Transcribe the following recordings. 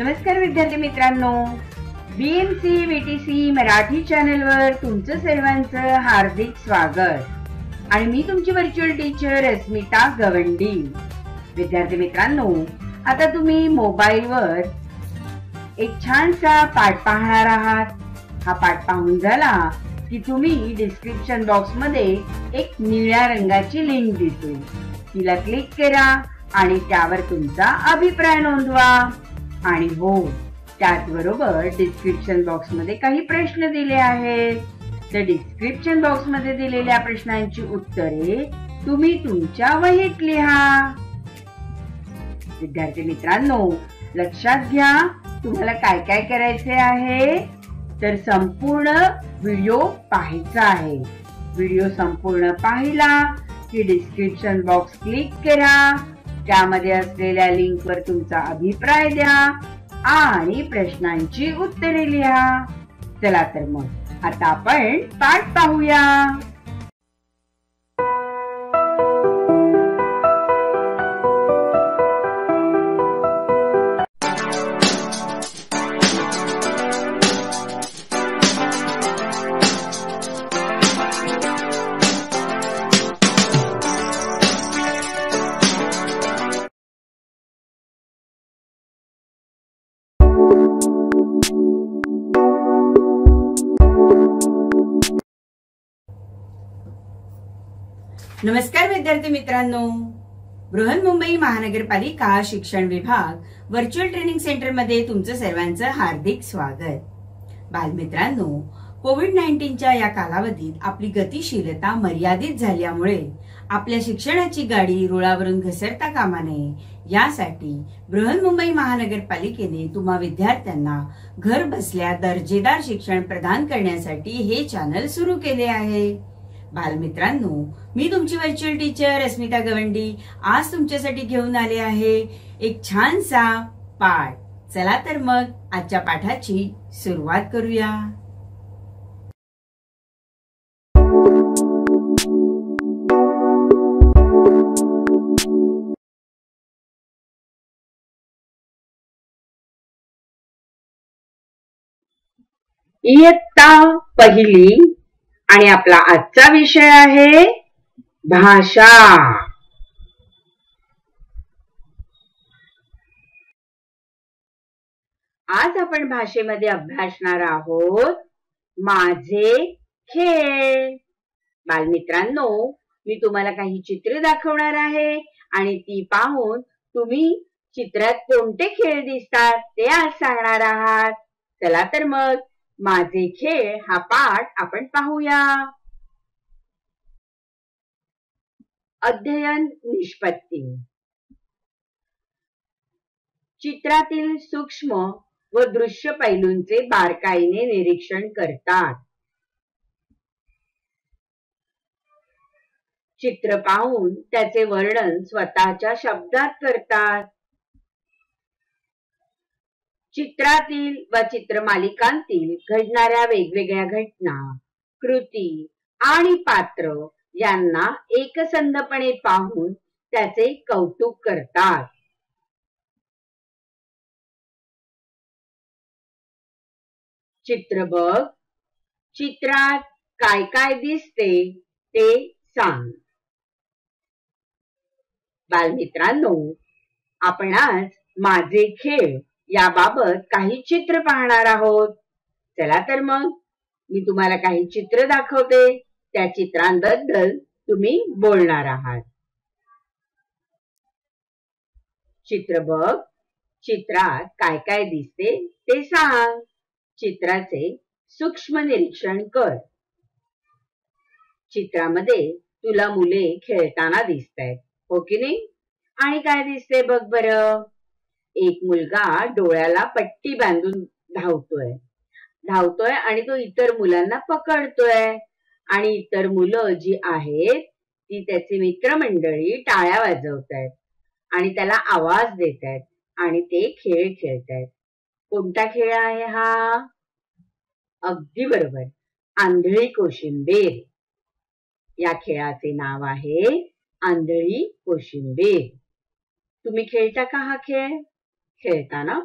नमस्कार विद्यार्थी मित्रांनो. बीएमसी बीटीसी मराठी चॅनलवर तुमचं सर्वांचं हार्दिक स्वागत. आणि मी तुमची व्हर्च्युअल टीचर अस्मिता गवंडी. विद्यार्थी मित्रांनो आता तुम्ही मोबाईलवर एक छानसा पाठ पाहणार आहात. हा पाठ पाहून झाला की तुम्ही डिस्क्रिप्शन बॉक्समध्ये एक निळ्या रंगाची लिंक दिसेल. तिला क्लिक करा आणि त्यावर तुमचा अभिप्राय नोंदवा. आणि हो त्याचबरोबर डिस्क्रिप्शन बॉक्समध्ये काही प्रश्न दिले आहेत. तर डिस्क्रिप्शन बॉक्समध्ये दिलेल्या प्रश्नांची उत्तरे तुम्ही तुमच्या वहीत लिहा. विद्यार्थी मित्रांनो लक्षात घ्या तुम्हाला काय काय करायचे आहे? तर संपूर्ण व्हिडिओ पाहायचा आहे. व्हिडिओ संपूर्ण पाहिला की डिस्क्रिप्शन बॉक्स क्लिक करा. त्यामध्ये असलेल्या लिंक वर तुमचा अभिप्राय द्या आणि प्रश्नांची उत्तरे लिहा. चला तर मग आता आपण पाठ पाहूया. नमस्कार विद्यार्थी मित्रांनो. बृहन्मुंबई महानगरपालिका शिक्षण विभाग व्हर्च्युअल ट्रेनिंग सेंटरमध्ये तुमचं सर्वांचं हार्दिक स्वागत. बालमित्रांनो कोविड नाईन्टीनच्या या कालावधीत आपली गतिशीलता मर्यादित झाल्यामुळे आपल्या शिक्षणाची गाडी रुळावरून घसरता कामा नये. यासाठी बृहन्मुंबई महानगरपालिकेने तुम्हा विद्यार्थ्यांना घर बसल्या दर्जेदार शिक्षण प्रदान करण्यासाठी हे चॅनल सुरू केले आहे. बालमित्रांनो मी तुमची व्हर्च्युअल टीचर अस्मिता गवंडी. आज तुमच्यासाठी घेऊन आले आहे एक छानसा पाठ. चला तर मग आजच्या पाठाची सुरुवात करूया. इयत्ता पहिली आणि आपला आजचा विषय आहे भाषा. आज आपण भाषेमध्ये अभ्यासणार आहोत माझे खेळ. बालमित्रांनो मी तुम्हाला काही चित्र दाखवणार आहे आणि ती पाहून तुम्ही चित्रात कोणते खेळ दिसतात ते आज सांगणार आहात. चला तर मग. माझे खेळ हा पाठ आपण पाहूया. अध्ययन निष्पत्ती. चित्रातील सूक्ष्म व दृश्य पैलूंचे बारकाईने निरीक्षण करतात. चित्र पाहून त्याचे वर्णन स्वतःच्या शब्दात करतात. चित्रातील व चित्रमालिकांतील घडणाऱ्या वेगवेगळ्या घटना कृती आणि पात्र यांना एकसंधपणे पाहून त्याचे कौतुक करतात. चित्र बघ. चित्रात काय काय दिसते ते सांग. बालमित्रांनो आपण आज माझे खेळ याबाबत काही चित्र पाहणार आहोत. चला तर मग मी तुम्हाला काही चित्र दाखवते. त्या चित्रांबद्दल तुम्ही बोलणार आहात. चित्र बघ. चित्रात काय काय दिसते ते सांग. चित्राचे सूक्ष्म निरीक्षण कर. चित्रामध्ये तुला मुले खेळताना दिसत आहेत हो की नाही? आणि काय दिसते बघ बरं. एक मुलगा डोळ्याला पट्टी बांधून धावतोय. धावतोय आणि तो इतर मुलांना पकडतोय. आणि इतर मुलं जी आहेत ती त्याचे मित्रमंडळी टाळ्या वाजवतायत आणि त्याला आवाज देत आहेत आणि ते खेळ खेळतायत. कोणता खेळ आहे हा? अगदी बरोबर. आंधळी कोशिंबीर. या खेळाचे नाव आहे आंधळी कोशिंबीर. तुम्ही खेळता का हा खेळ? खेळताना.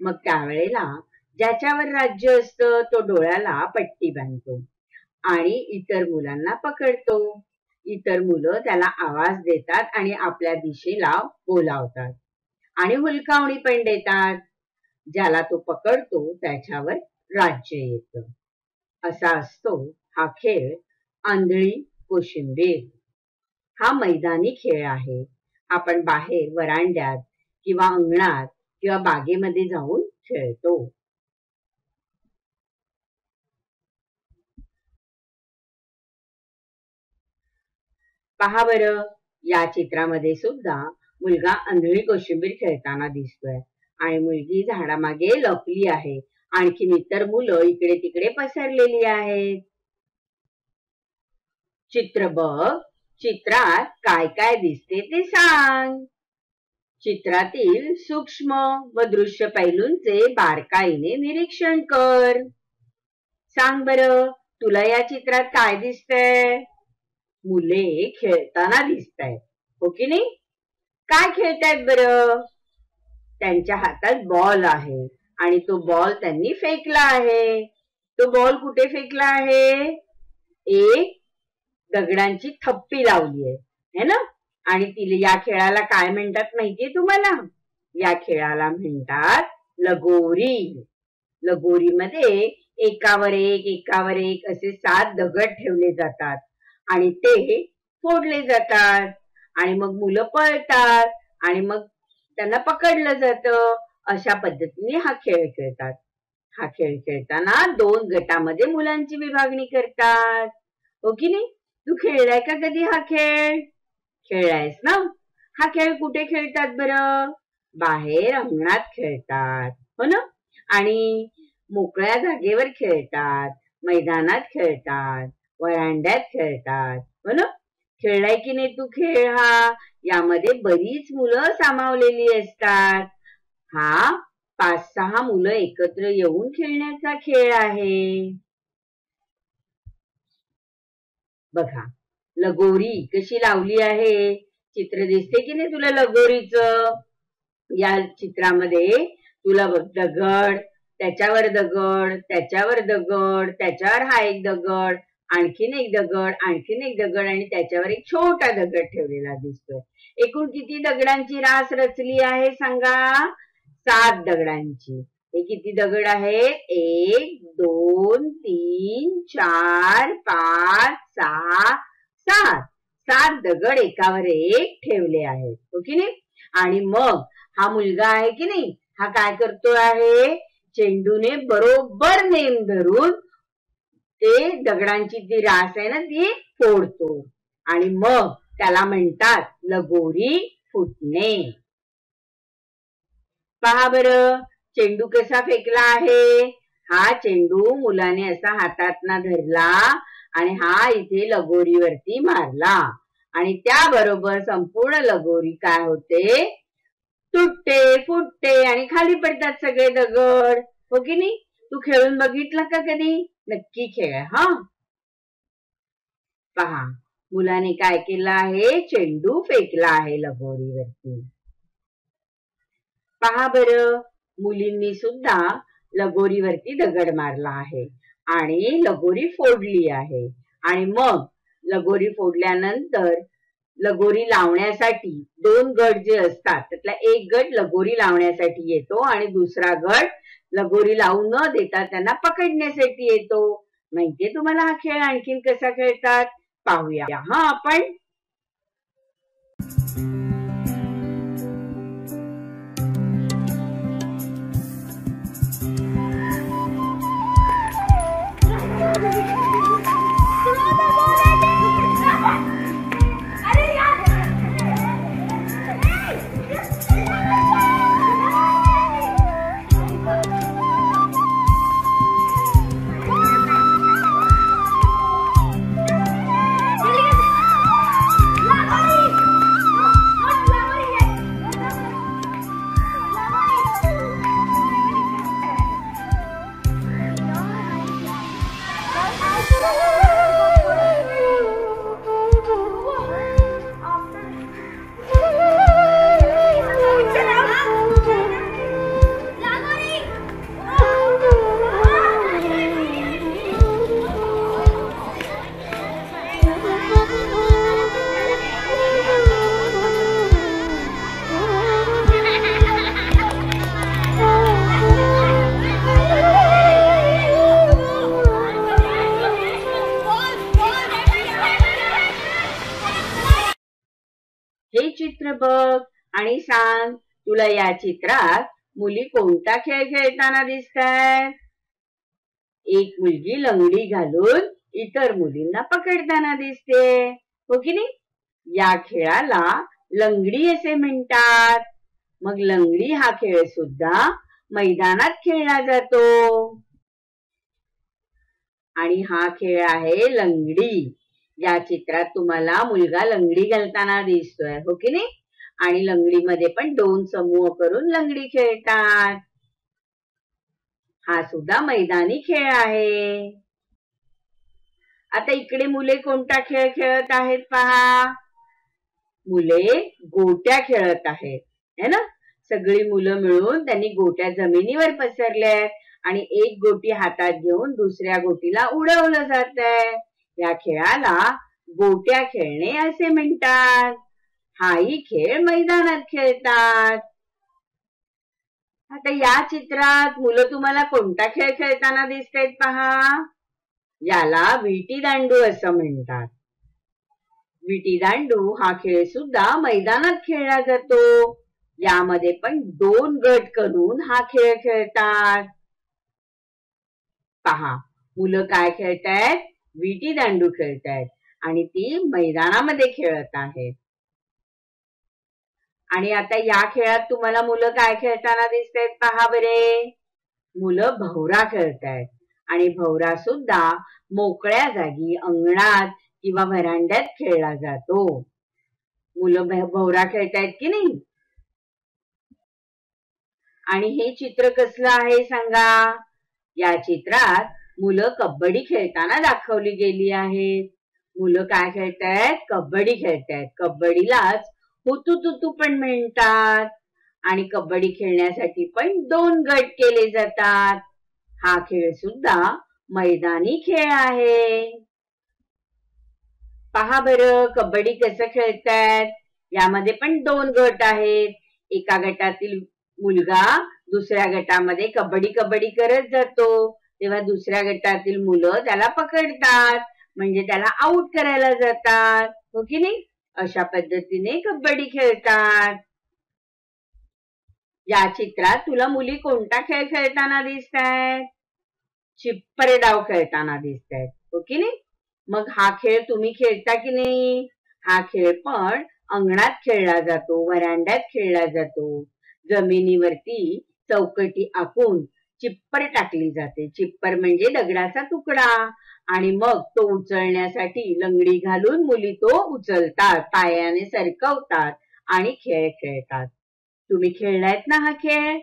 मग त्यावेळेला ज्याच्यावर राज्य असतं तो डोळ्याला पट्टी बांधतो आणि इतर मुलांना पकडतो. इतर मुलं त्याला आवाज देतात आणि आपल्या दिशेला बोलावतात आणि हुलकावणी पण देतात. ज्याला तो पकडतो त्याच्यावर राज्य येत. असा असतो हा खेळ आंधळी कोशिंबीर. हा मैदानी खेळ आहे. आपण बाहेर वरांड्यात किंवा अंगणात किंवा बागेमध्ये जाऊन खेळतो. पहा बर या चित्रामध्ये सुद्धा मुलगा आंधळी कोशिंबीर खेळताना दिसतोय आणि मुलगी झाडामागे लपली आहे. आणखीन इतर मुलं इकडे तिकडे पसरलेली आहेत. चित्र बघ चित्रात काय काय दिसते ते सांग. चित्रातील सूक्ष्म व दृश्य पैलूंचे बारकाईने निरीक्षण कर. सांग बर तुला या चित्रात काय दिसतंय? मुले खेळताना दिसत आहेत हो की नाही? काय खेळतायत बर? त्यांच्या हातात बॉल आहे आणि तो बॉल त्यांनी फेकला आहे. तो बॉल कुठे फेकला आहे? एक दगडांची थप्पी लावली आहे है ना? आणि तिला या खेळाला काय म्हणतात माहितीये तुम्हाला? या खेळाला म्हणतात लगोरी. लगोरीमध्ये एकावर एक एकावर एक असे सात दगड ठेवले जातात आणि ते फोडले जातात. आणि मग मुलं पळतात आणि मग त्यांना पकडलं जातं. अशा पद्धतीने हा खेळ खेळतात. हा खेळ खेळताना दोन गटामध्ये मुलांची विभागणी करतात. हो की नाही? तू खेळलाय का कधी हा खेळ? खेळलायस ना? हा खेळ कुठे खेळतात बरं? बाहेर अंगणात खेळतात हो ना? आणि मोकळ्या जागेवर खेळतात मैदानात खेळतात वरांड्यात खेळतात हो ना? खेळलाय की नाही तू खेळ हा? यामध्ये बरीच मुलं सामावलेली असतात. हा? पाच सहा मुलं एकत्र येऊन खेळण्याचा खेळ आहे. बघा लगोरी कशी लावली आहे? चित्र दिसते की नाही तुला लगोरीच? या चित्रामध्ये तुला बघ दगड त्याच्यावर दगड त्याच्यावर दगड त्याच्यावर हा एक दगड आणखीन एक दगड आणखीन एक दगड आणि त्याच्यावर एक छोटा दगड ठेवलेला दिसतोय. एकूण किती दगडांची रास रचली आहे सांगा? सात दगडांची. हे किती दगड आहेत? एक दोन तीन चार पाच सहा सात. सात दगड एकावर एक ठेवले आहेत. हो की नाही? आणि मग हा मुलगा आहे की नाही? हा काय करतो आहे? चेंडूने बरोबर नेम धरून ते दगडांची जी रास आहे ना ती फोडतो. आणि मग त्याला म्हणतात लगोरी फुटणे. पहा बर चेंडू कसा फेकला आहे? हा चेंडू मुलाने असा हातात ना धरला आणि हा इथे लगोरीवरती मारला. आणि त्याबरोबर संपूर्ण लगोरी काय होते? तुटते फुटते आणि खाली पडतात सगळे दगड. हो की नाही? तू खेळून बघितलं का कधी? नक्की खेळ हा. पहा मुलाने काय केलं आहे? चेंडू फेकला आहे लगोरीवरती. पहा बर मुलींनी सुद्धा लगोरीवरती दगड मारला आहे. आणि लगोरी फोडली आहे. आणि मग लगोरी फोडल्यानंतर लगोरी लावण्यासाठी दोन गट जे असतात त्यातला एक गट लगोरी लावण्यासाठी येतो आणि दुसरा गट लगोरी लावू न देता त्यांना पकडण्यासाठी येतो. माहितीये तुम्हाला हा खेळ आणखीन कसा खेळतात? पाहूया. हा आपण तुला या चित्रात मुली कोणता खेळ खेळताना दिसताय एक मुलगी लंगडी घालून इतर मुलींना पकडताना दिसते. हो की नाही? या खेळाला लंगडी असे म्हणतात. मग लंगडी हा खेळ सुद्धा मैदानात खेळला जातो. आणि हा खेळ आहे लंगडी. या चित्रात तुम्हाला मुलगा लंगडी घालताना दिसतोय. हो की नाही? आणि लंगडीमध्ये पण दोन समूह करून लंगडी खेळतात. हा सुद्धा मैदानी खेळ आहे. आता इकडे मुले कोणता खेळ खेळत आहेत पहा? मुले गोट्या खेळत आहेत है ना? सगळी मुलं मिळून त्यांनी गोट्या जमिनीवर पसरल्या आणि एक गोटी हातात घेऊन दुसऱ्या गोटीला उडवलं जात आहे या खेळाला गोट्या खेळणे असे म्हणतात. हाही खेळ मैदानात खेळतात. आता या चित्रात मुलं तुम्हाला कोणता खेळ खेळताना दिसतायत पहा? याला विटी दांडू असं म्हणतात. विटी दांडू हा खेळ सुद्धा मैदानात खेळला जातो. यामध्ये पण दोन गट करून हा खेळ खेळतात. पहा मुलं काय खेळतायत? विटी दांडू खेळतायत आणि ती मैदानामध्ये खेळत आहेत. आणि आता या खेळात तुम्हाला मुलं काय खेळताना दिसतायत पहा बरे. मुलं भवरा खेळतायत. आणि भवरा सुद्धा मोकळ्या जागी अंगणात किंवा व्हरांड्यात खेळला जातो. मुलं भवरा खेळतायत की नाही? आणि हे चित्र कसलं आहे सांगा? या चित्रात मुलं कबड्डी खेळताना दाखवली गेली आहेत. मुलं काय खेळतायत? कबड्डी खेळतायत. कबड्डीलाच हुतू तुतू पण म्हणतात. आणि कबड्डी खेळण्यासाठी पण दोन गट केले जातात. हा खेळ सुद्धा मैदानी खेळ आहे. पहा बरं कबड्डी कसं खेळतायत यामध्ये पण दोन गट आहेत. एका गटातील मुलगा दुसऱ्या गटामध्ये कबड्डी कबड्डी करत जातो. तेव्हा दुसऱ्या गटातील मुलं त्याला पकडतात. म्हणजे त्याला आऊट करायला जातात. हो की नाही? अशा पद्धतीने कबड्डी खेळतात. या चित्रात तुला मुली कोणता खेळ खेळताना दिसत आहेत चिप्पर डाव खेळताना दिसत आहेत ओके हो की नाही? मग हा खेळ तुम्ही खेळता की नाही? हा खेळ पण अंगणात खेळला जातो वरांड्यात खेळला जातो. जमिनीवरती चौकटी आखून चिप्पर टाकली जाते. चिप्पर म्हणजे दगडाचा तुकडा. आणि मग तो उचलण्यासाठी लंगडी घालून मुली तो उचलतात पायाने सरकवतात आणि खेळ खेळतात. तुम्ही खेळलायत ना हा खेळ?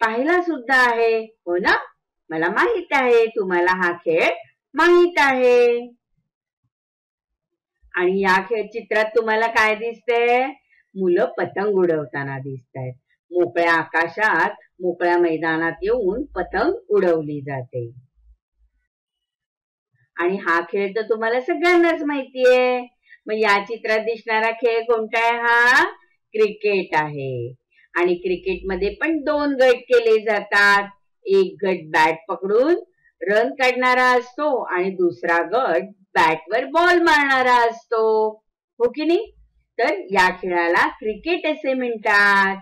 पाहिला सुद्धा आहे हो ना? मला माहीत आहे तुम्हाला हा खेळ माहीत आहे. आणि या खेळ चित्रात तुम्हाला काय दिसतंय? मुलं पतंग उडवताना दिसत आहेत मोकळ्या आकाशात मोकळ्या मैदानात येऊन पतंग उडवली जाते. आणि हा खेळ तर तुम्हाला सगळ्यांनाच माहितीये. मग या चित्रात दिसणारा खेळ कोणता आहे हा? क्रिकेट आहे. आणि क्रिकेटमध्ये पण दोन गट केले जातात. एक गट बॅट पकडून रन काढणारा असतो आणि दुसरा गट बॅटवर बॉल मारणारा असतो. हो की नाही? तर या खेळाला क्रिकेट असे म्हणतात.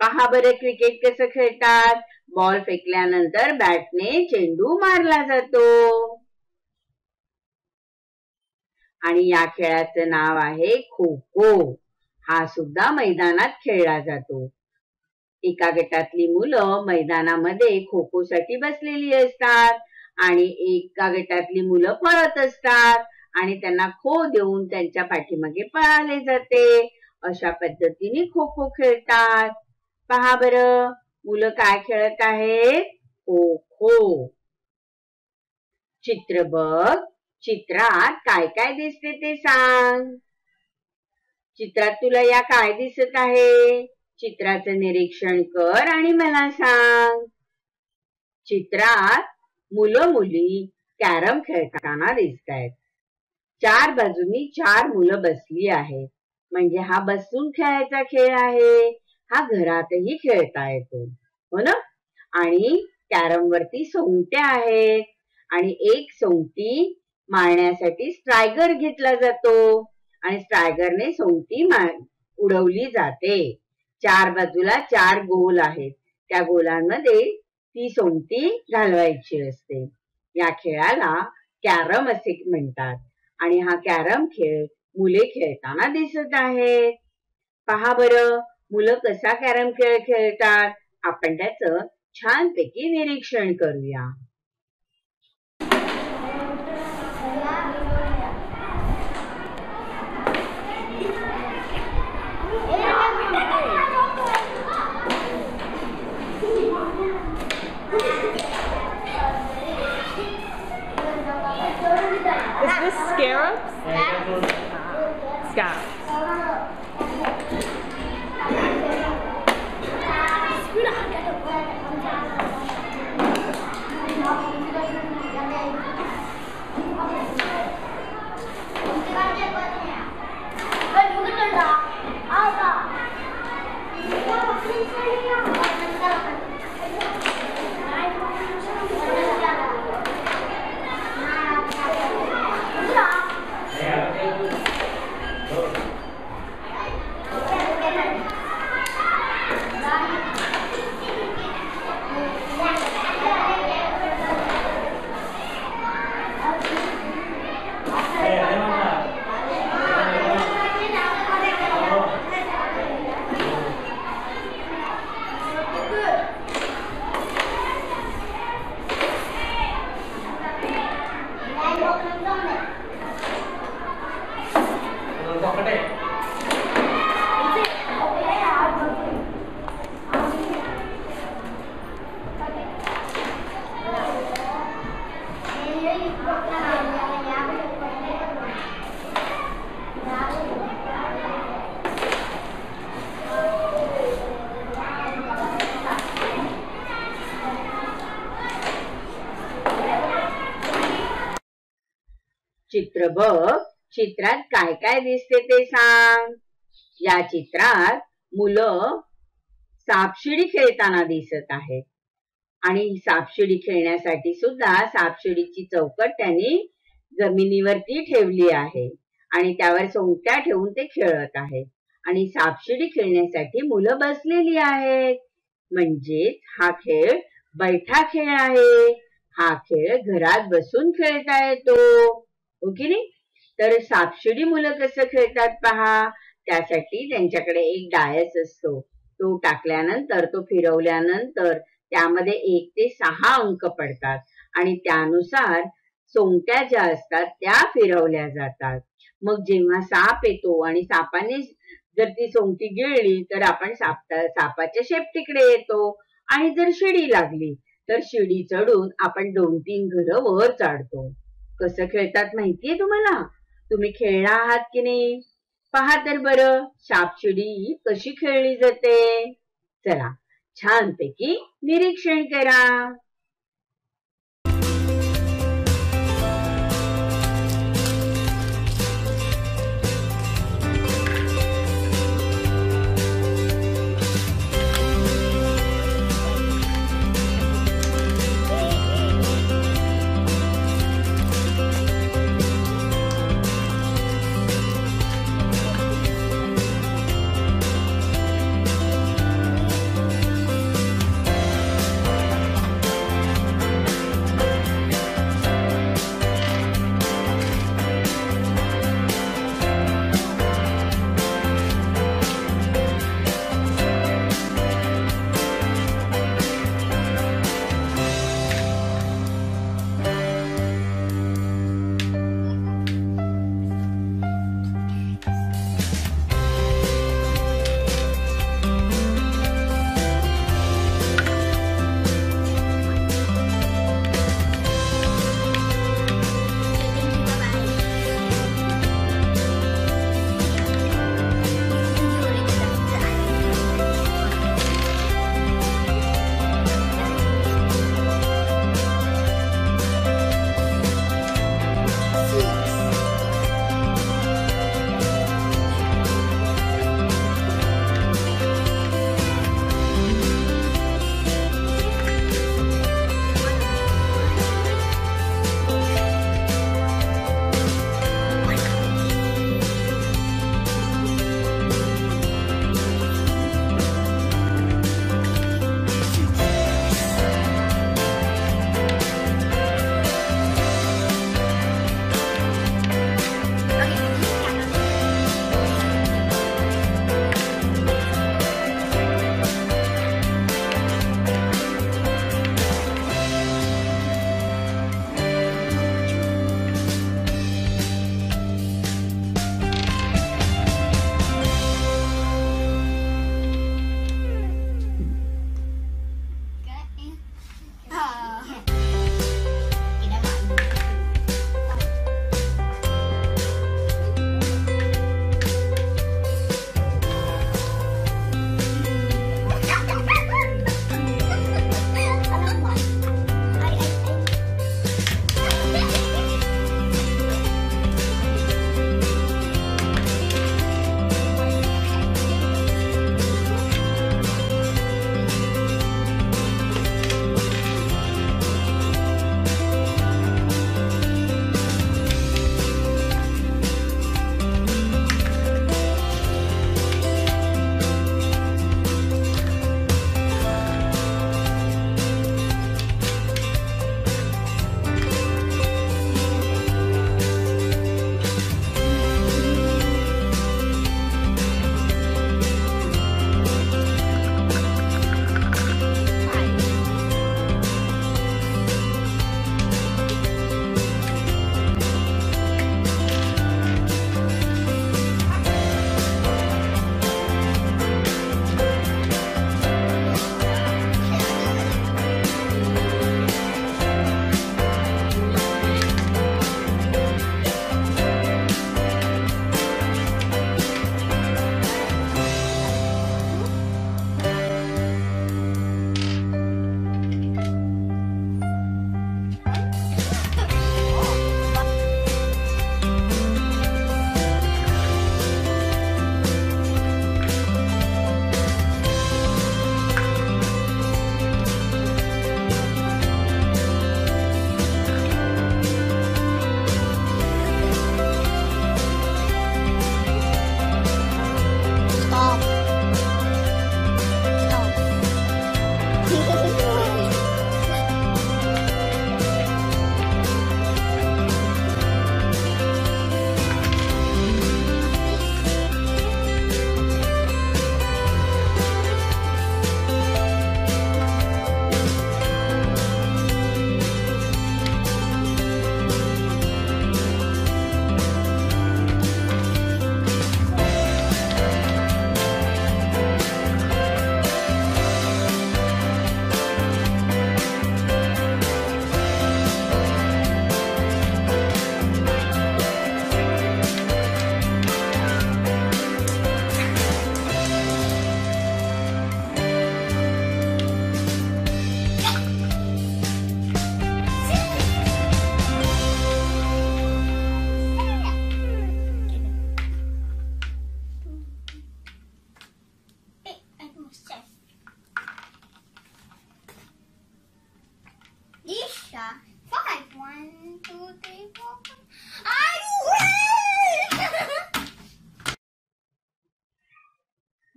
पहा बरे क्रिकेट कसं खेळतात? बॉल फेकल्यानंतर बॅटने चेंडू मारला जातो. आणि या खेळाचं नाव आहे खो खो हा सुद्धा मैदानात खेळला जातो. एका गटातली मुलं मैदानामध्ये खो खो साठी बसलेली असतात आणि एका गटातली मुलं पळत असतात आणि त्यांना खो देऊन त्यांच्या पाठीमागे पळाले जाते. अशा पद्धतीने खो खो खेळतात. पहा बर. मुलं काय खेळत आहेत? खो खो चित्र बघ. चित्रात काय काय दिसते ते सांग. चित्रात तुला या काय दिसत आहे? चित्राचं निरीक्षण कर आणि मला सांग. चित्रात मुलं मुली कॅरम खेळताना दिसत आहेत चार बाजूनी चार मुलं बसली आहेत. म्हणजे हा बसून खेळायचा खेळ आहे. हा घरातही खेळता येतो. हो ना? आणि कॅरम वरती सोंगट्या आहेत. आणि एक सोंगटी मारण्यासाठी स्ट्रायगर घेतला जातो. आणि स्ट्रायगरने सोंगटी उडवली जाते. चार बाजूला चार गोल आहेत. त्या गोलांमध्ये ती सोंगटी घालवायची असते. या खेळाला कॅरम असे म्हणतात. आणि हा कॅरम खेळ मुले खेळताना दिसत आहेत. पहा बरं. मुलं कसा कॅरम खेळ खेळतात? आपण त्याच छानपैकी निरीक्षण करूया. चित्रात काय काय दिसते ते सांग. या चित्रात मुलं सापशिडी खेळताना दिसत आहेत. आणि सापशिडी खेळण्यासाठी सुद्धा सापशिडीची चौकट त्यांनी जमिनीवरती ठेवली आहे. आणि त्यावर सोंगट्या ठेवून ते खेळत आहेत. आणि सापशिडी खेळण्यासाठी मुलं बसलेली आहेत. म्हणजेच हा खेळ बैठा खेळ आहे. हा खेळ घरात बसून खेळता येतो. हो ओके नाही? तर सापशिडी मुलं कसं खेळतात पहा? त्यासाठी त्यांच्याकडे एक डायस असतो. तो टाकल्यानंतर तो फिरवल्यानंतर त्यामध्ये एक ते सहा अंक पडतात. आणि त्यानुसार सोंगट्या ज्या असतात त्या फिरवल्या जातात. मग जेव्हा साप येतो आणि सापाने जर ती सोंगटी गिळली तर आपण साप सापाच्या शेपटीकडे येतो. आणि जर शिडी लागली तर शिडी चढून आपण दोन तीन घरं वर चढतो. कसं खेळतात माहितीये तुम्हाला? तुम्ही खेळणार आहात की नाही? पहा तर बरं सापशिडी कशी खेळली जाते? चला छानपैकी निरीक्षण करा.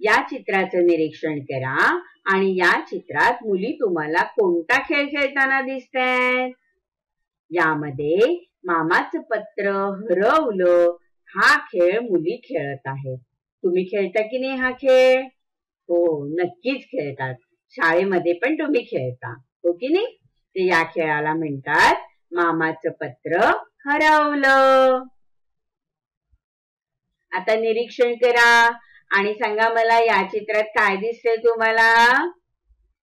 या चित्राचं निरीक्षण करा आणि या चित्रात मुली तुम्हाला कोणता खेळ खेळताना दिसत यामध्ये मामाचं पत्र हरवलं हा खेळ मुली खेळत आहेत. तुम्ही खेळता की नाही हा खेळ? हो नक्कीच खेळतात. शाळेमध्ये पण तुम्ही खेळता हो की नाही? ते या खेळाला म्हणतात मामाचं पत्र हरवलं. आता निरीक्षण करा. आणि सांगा मला या चित्रात काय दिसतंय तुम्हाला?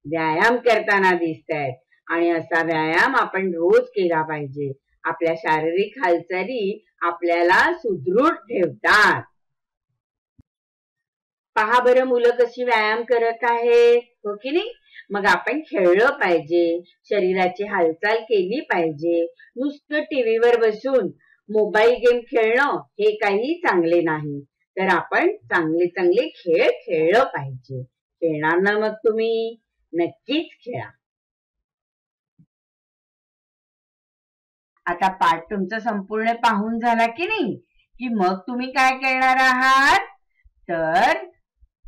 व्यायाम करताना दिसत आहेत आणि असा व्यायाम आपण रोज केला पाहिजे. आपल्या शारीरिक हालचाली आपल्याला सुदृढ ठेवतात. पहा बरं मुलं कशी व्यायाम करत आहेत. हो की नाही? मग आपण खेळलं पाहिजे. शरीराची हालचाल केली पाहिजे. नुसतं टीव्हीवर बसून मोबाईल गेम खेळणं हे काही चांगले नाही. तर आपण चांगले चांगले खेळ खेळलं पाहिजे. खेळणार ना मग तुम्ही? नक्कीच खेळा. आता पाठ तुमचा संपूर्ण पाहून झाला की नाही? की मग तुम्ही काय करणार आहात? तर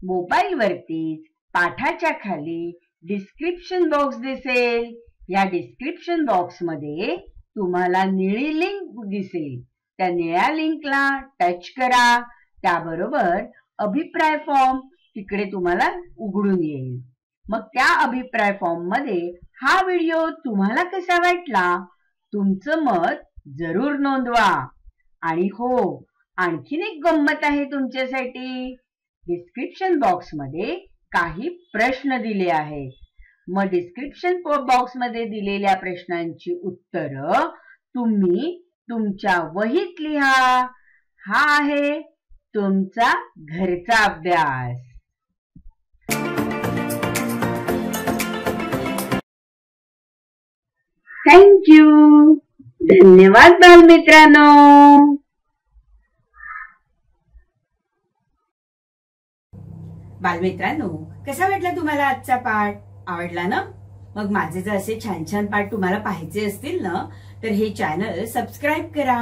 मोबाईल वरतीच पाठाच्या खाली डिस्क्रिप्शन बॉक्स दिसेल. या डिस्क्रिप्शन बॉक्समध्ये तुम्हाला निळी लिंक दिसेल. त्या निळ्या लिंकला टच करा. त्याबरोबर अभिप्राय फॉर्म तिकडे तुम्हाला उघडून येईल. मग त्या अभिप्राय फॉर्ममध्ये हा व्हिडिओ तुम्हाला कसा वाटला? तुमचं मत जरूर नोंदवा. आणि हो आणखीन एक गंमत आहे तुमच्यासाठी. डिस्क्रिप्शन बॉक्समध्ये काही प्रश्न दिले आहेत. मग डिस्क्रिप्शन बॉक्समध्ये दिलेल्या प्रश्नांची उत्तर तुम्ही तुमच्या वहीत लिहा. हा आहे तुमचा घरचा अभ्यास. थँक्यू धन्यवाद बालमित्रांनो. बालमित्रांनो कसा वाटला तुम्हाला आजचा पाठ? आवडला ना? मग माझे जर असे छान छान पाठ तुम्हाला पाहायचे असतील ना तर हे चॅनल सबस्क्राईब करा.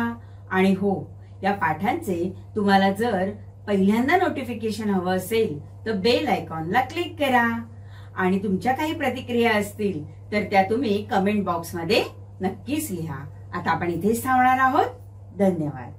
आणि हो या पाठांचे तुम्हाला जर पहिल्यांदा नोटिफिकेशन हवं असेल तर बेल आयकॉनला क्लिक करा. आणि तुमच्या काही प्रतिक्रिया असतील तर त्या तुम्ही कमेंट बॉक्समध्ये नक्कीच लिहा. आता आपण इथेच थांबणार आहोत. धन्यवाद.